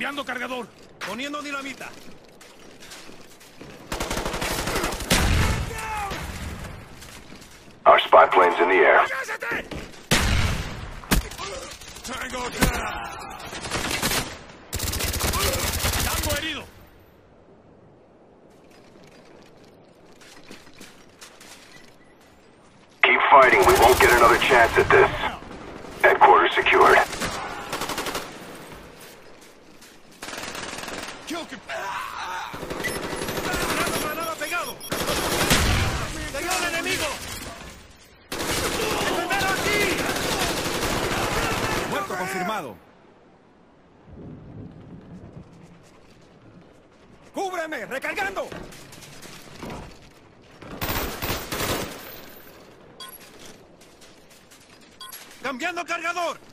Cambiando cargador. Poniendo dinamita. Plane's in the air. Tango. Keep fighting. We won't get another chance at this. Headquarters secured. Kill ¡Cúbreme! ¡Recargando! ¡Cambiando cargador!